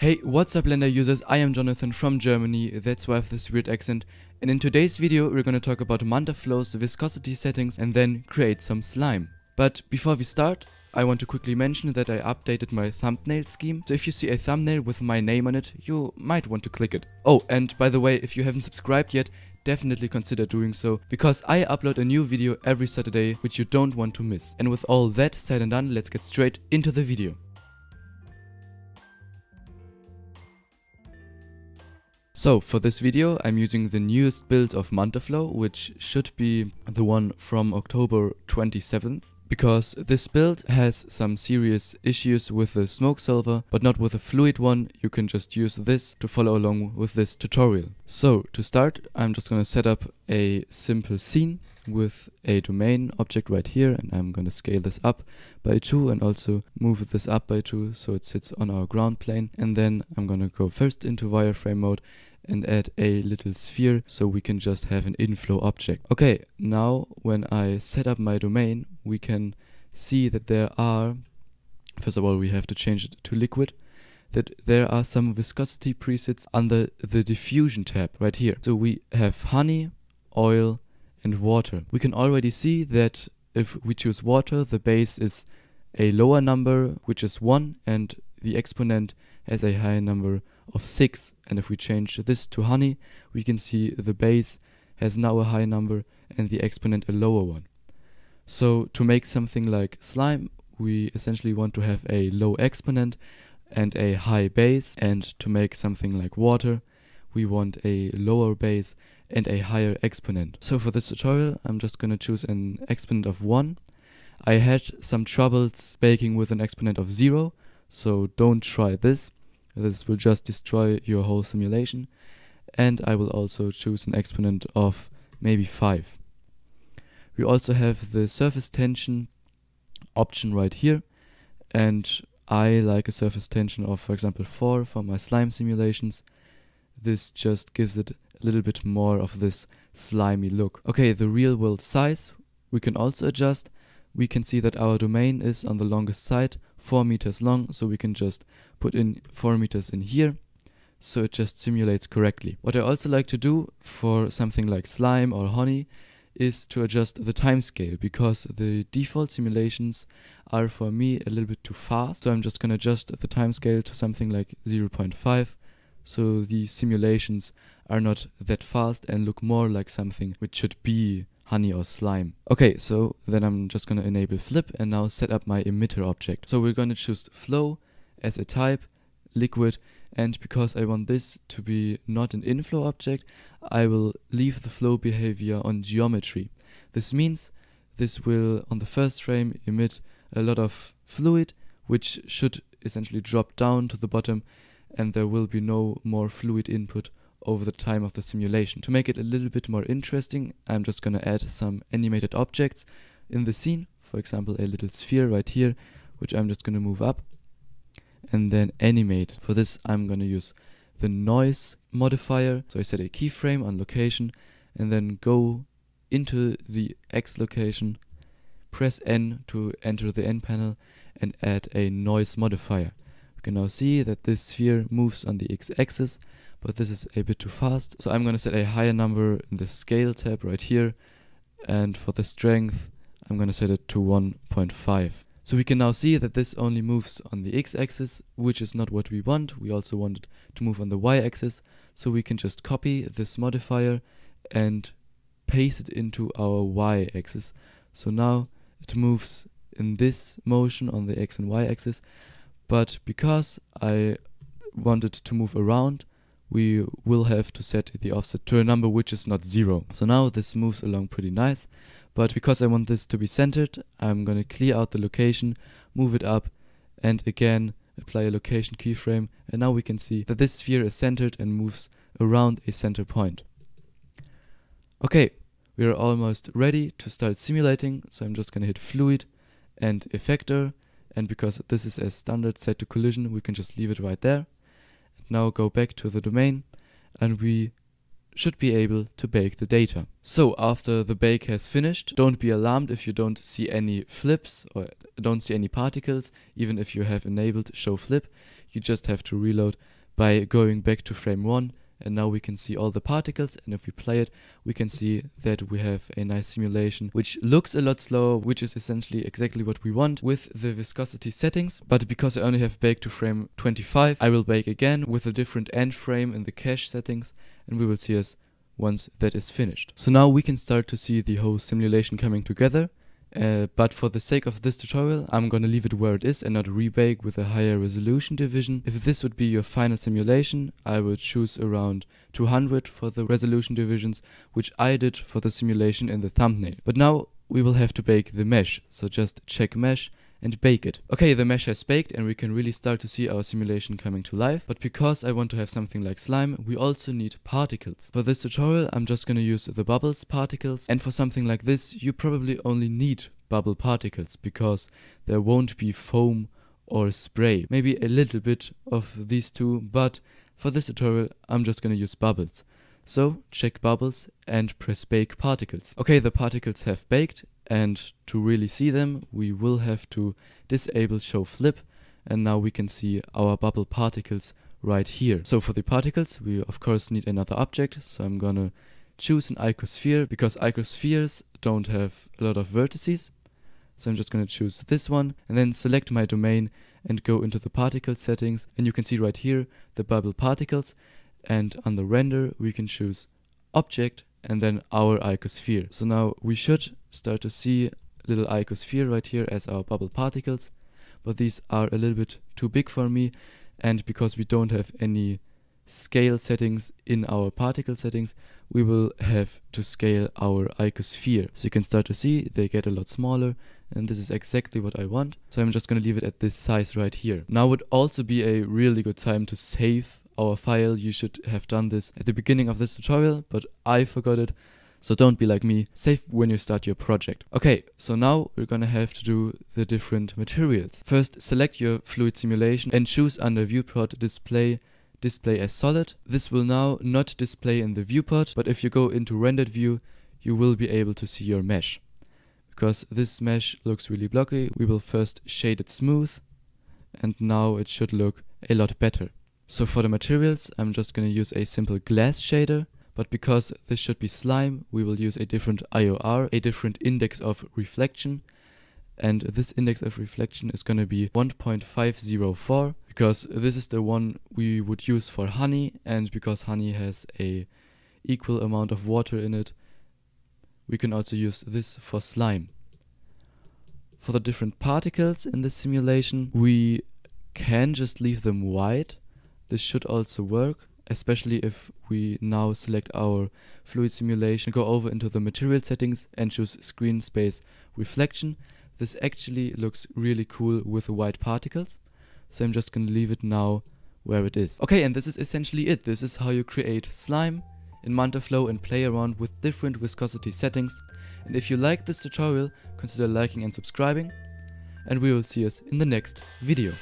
Hey, what's up Blender users, I am Jonathan from Germany, that's why I have this weird accent. And in today's video we're gonna talk about Mantaflow's viscosity settings and then create some slime. But before we start, I want to quickly mention that I updated my thumbnail scheme, so if you see a thumbnail with my name on it, you might want to click it. Oh, and by the way, if you haven't subscribed yet, definitely consider doing so, because I upload a new video every Saturday, which you don't want to miss. And with all that said and done, let's get straight into the video. So for this video I'm using the newest build of Mantaflow which should be the one from October 27th because this build has some serious issues with the smoke solver but not with a fluid one you can just use this to follow along with this tutorial. So to start I'm just gonna set up a simple scene with a domain object right here and I'm gonna scale this up by 2 and also move this up by 2 so it sits on our ground plane and then I'm gonna go first into wireframe mode and add a little sphere so we can just have an inflow object. Okay, now when I set up my domain, we can see that there are, first of all we have to change it to liquid, that there are some viscosity presets under the diffusion tab right here. So we have honey, oil and water. We can already see that if we choose water, the base is a lower number, which is 1, and the exponent has a higher number of 6 and if we change this to honey we can see the base has now a high number and the exponent a lower one. So to make something like slime we essentially want to have a low exponent and a high base and to make something like water we want a lower base and a higher exponent. So for this tutorial I'm just gonna choose an exponent of 1. I had some troubles baking with an exponent of 0 so don't try this. This will just destroy your whole simulation. And I will also choose an exponent of maybe 5. We also have the surface tension option right here. And I like a surface tension of, for example, 4 for my slime simulations. This just gives it a little bit more of this slimy look. Okay, the real world size we can also adjust. We can see that our domain is on the longest side, 4 meters long, so we can just put in 4 meters in here so it just simulates correctly. What I also like to do for something like slime or honey is to adjust the timescale because the default simulations are for me a little bit too fast. So I'm just gonna adjust the timescale to something like 0.5 so the simulations are not that fast and look more like something which should be honey or slime. Okay, so then I'm just gonna enable flip and now set up my emitter object. So we're gonna choose flow as a type, liquid, and because I want this to be not an inflow object, I will leave the flow behavior on geometry. This means this will, on the first frame, emit a lot of fluid, which should essentially drop down to the bottom, and there will be no more fluid input over the time of the simulation. To make it a little bit more interesting, I'm just gonna add some animated objects in the scene, for example a little sphere right here, which I'm just gonna move up and then animate. For this I'm gonna use the noise modifier. So I set a keyframe on location and then go into the X location, press N to enter the N panel and add a noise modifier. You can now see that this sphere moves on the X axis, but this is a bit too fast. So I'm gonna set a higher number in the scale tab right here. And for the strength, I'm gonna set it to 1.5. So we can now see that this only moves on the x-axis, which is not what we want. We also want it to move on the y-axis. So we can just copy this modifier and paste it into our y-axis. So now it moves in this motion on the x and y-axis. But because I wanted to move around, we will have to set the offset to a number which is not zero. So now this moves along pretty nice. But because I want this to be centered, I'm going to clear out the location, move it up, and again apply a location keyframe. And now we can see that this sphere is centered and moves around a center point. Okay, we are almost ready to start simulating. So I'm just going to hit fluid and effector. And because this is a standard set to collision, we can just leave it right there. Now go back to the domain and we should be able to bake the data. So after the bake has finished, don't be alarmed if you don't see any flips or don't see any particles, even if you have enabled show flip. you just have to reload by going back to frame 1 and now we can see all the particles and if we play it we can see that we have a nice simulation which looks a lot slower which is essentially exactly what we want with the viscosity settings but because I only have baked to frame 25 I will bake again with a different end frame in the cache settings and we will see us once that is finished. So now we can start to see the whole simulation coming together uh, but for the sake of this tutorial, I'm gonna leave it where it is and not rebake with a higher resolution division. If this would be your final simulation, I would choose around 200 for the resolution divisions, which I did for the simulation in the thumbnail. But now we will have to bake the mesh, so just check mesh and bake it. Okay, the mesh has baked and we can really start to see our simulation coming to life, but because I want to have something like slime, we also need particles. For this tutorial, I'm just gonna use the bubbles particles, and for something like this, you probably only need bubble particles, because there won't be foam or spray. Maybe a little bit of these two, but for this tutorial, I'm just gonna use bubbles. So check bubbles and press bake particles. Okay, the particles have baked and to really see them we will have to disable show flip and now we can see our bubble particles right here. So for the particles we of course need another object so I'm gonna choose an icosphere because icospheres don't have a lot of vertices so I'm just gonna choose this one and then select my domain and go into the particle settings and you can see right here the bubble particles and on the render we can choose object and then our icosphere. So now we should start to see little icosphere right here as our bubble particles, but these are a little bit too big for me and because we don't have any scale settings in our particle settings, we will have to scale our icosphere. So you can start to see they get a lot smaller and this is exactly what I want. So I'm just gonna leave it at this size right here. Now would also be a really good time to save our file. You should have done this at the beginning of this tutorial, but I forgot it. So don't be like me, save when you start your project. Okay, so now we're gonna have to do the different materials. First, select your fluid simulation and choose under viewport display display as solid. This will now not display in the viewport, but if you go into rendered view, you will be able to see your mesh. Because this mesh looks really blocky, we will first shade it smooth, and now it should look a lot better. So for the materials, I'm just to use a simple glass shader, but because this should be slime, we will use a different IOR, a different index of reflection, and this index of reflection is going to be 1.504 because this is the one we would use for honey. And because honey has a equal amount of water in it we can also use this for slime. For the different particles in this simulation we can just leave them white. This should also work, especially if we now select our fluid simulation, go over into the material settings and choose screen space reflection. This actually looks really cool with the white particles. So I'm just going to leave it now where it is. Okay, and this is essentially it. This is how you create slime in Mantaflow and play around with different viscosity settings. And if you liked this tutorial, consider liking and subscribing. And we will see us in the next video.